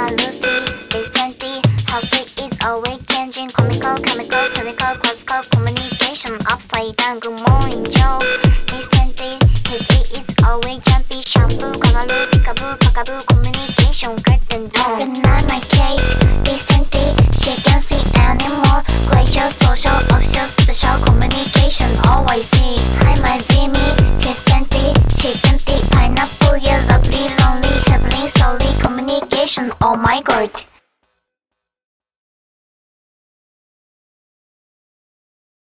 Recently, how is always changing Comical, chemical, classical Communication upside down Good morning, Joe Recently, it is always jumpy Shampoo, kangaroo, peekaboo, pakaboo Communication, curtain, door Good night, my cake Recently, she can't see anymore social, official, special Communication, always see Oh my god